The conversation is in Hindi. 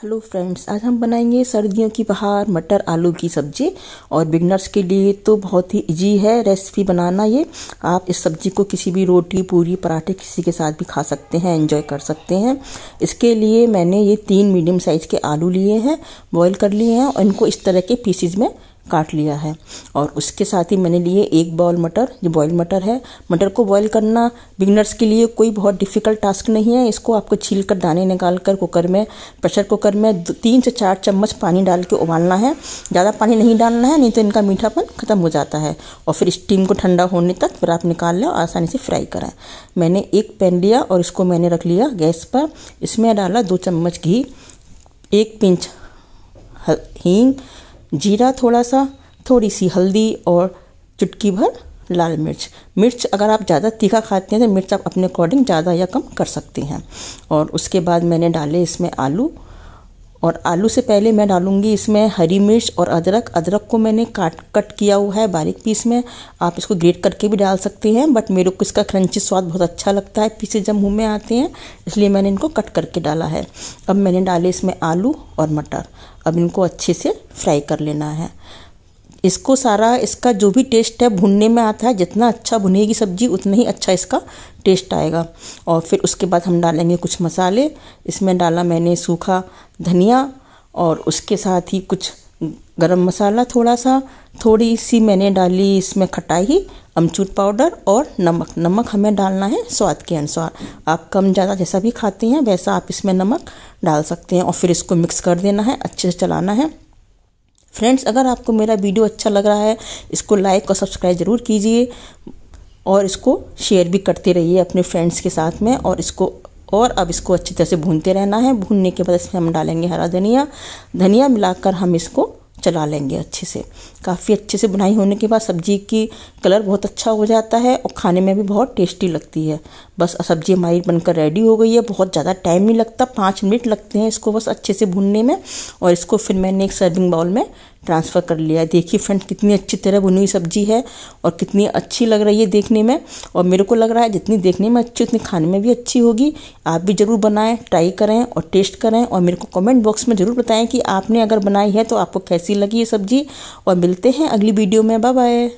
हेलो फ्रेंड्स आज हम बनाएँगे सर्दियों की बहार मटर आलू की सब्ज़ी। और बिगनर्स के लिए तो बहुत ही इजी है रेसिपी बनाना ये। आप इस सब्ज़ी को किसी भी रोटी, पूरी, पराठे किसी के साथ भी खा सकते हैं एंजॉय कर सकते हैं। इसके लिए मैंने ये तीन मीडियम साइज़ के आलू लिए हैं बॉईल कर लिए हैं और इनको इस तरह के पीसीज में काट लिया है। और उसके साथ ही मैंने लिए एक बाउल मटर, जो बॉयल मटर है। मटर को बॉयल करना बिगनर्स के लिए कोई बहुत डिफ़िकल्ट टास्क नहीं है। इसको आपको छील कर दाने निकाल कर कुकर में प्रेशर कुकर में तीन से चार चम्मच पानी डाल के उबालना है। ज़्यादा पानी नहीं डालना है, नहीं तो इनका मीठापन ख़त्म हो जाता है। और फिर स्टीम को ठंडा होने तक फिर आप निकाल लें और आसानी से फ्राई करें। मैंने एक पैन लिया और इसको मैंने रख लिया गैस पर। इसमें डाला दो चम्मच घी, एक पिंच हींग जीरा थोड़ा सा, थोड़ी सी हल्दी और चुटकी भर लाल मिर्च। मिर्च अगर आप ज़्यादा तीखा खाते हैं तो मिर्च आप अपने अकॉर्डिंग ज़्यादा या कम कर सकती हैं। और उसके बाद मैंने डाले इसमें आलू और आलू से पहले मैं डालूँगी इसमें हरी मिर्च और अदरक। अदरक को मैंने काट, कट किया हुआ है बारीक पीस में। आप इसको ग्रेट करके भी डाल सकते हैं, बट मेरे को इसका क्रंची स्वाद बहुत अच्छा लगता है। पीसे जब मुँह में आते हैं, इसलिए मैंने इनको कट करके डाला है। अब मैंने डाले इसमें आलू और मटर। अब इनको अच्छे से फ्राई कर लेना है। इसको सारा इसका जो भी टेस्ट है, भुनने में आता है, जितना अच्छा भुनेगी सब्ज़ी, उतना ही अच्छा इसका टेस्ट आएगा। और फिर उसके बाद हम डालेंगे कुछ मसाले। इसमें डाला मैंने सूखा धनिया और उसके साथ ही कुछ गरम मसाला थोड़ा सा। थोड़ी सी मैंने डाली इसमें खटाई, अमचूर पाउडर और नमक। नमक हमें डालना है स्वाद के अनुसार। आप कम ज़्यादा जैसा भी खाते हैं, वैसा आप इसमें नमक डाल सकते हैं और फिर इसको मिक्स कर देना है, अच्छे से चलाना है। फ्रेंड्स अगर आपको मेरा वीडियो अच्छा लग रहा है, इसको लाइक और सब्सक्राइब ज़रूर कीजिए और इसको शेयर भी करते रहिए अपने फ्रेंड्स के साथ में और इसको, और अब इसको अच्छी तरह से भूनते रहना है। भूनने के बाद इसमें हम डालेंगे हरा धनिया। धनिया मिलाकर हम इसको चला लेंगे अच्छे से। काफ़ी अच्छे से बुनाई होने के बाद सब्ज़ी की कलर बहुत अच्छा हो जाता है और खाने में भी बहुत टेस्टी लगती है। बस सब्ज़ी हमारी बनकर रेडी हो गई है, बहुत ज़्यादा टाइम नहीं लगता, पाँच मिनट लगते हैं इसको बस अच्छे से भूनने में और इसको फिर मैंने एक सर्विंग बाउल में ट्रांसफ़र कर लिया है। देखिए फ्रेंड कितनी अच्छी तरह बुनी हुई सब्ज़ी है और कितनी अच्छी लग रही है देखने में। और मेरे को लग रहा है जितनी देखने में अच्छी, उतनी खाने में भी अच्छी होगी। आप भी ज़रूर बनाएँ, ट्राई करें और टेस्ट करें। और मेरे को कमेंट बॉक्स में ज़रूर बताएँ कि आपने अगर बनाई है तो आपको कैसी लगी ये सब्ज़ी। और मिलते हैं अगली वीडियो में। बाय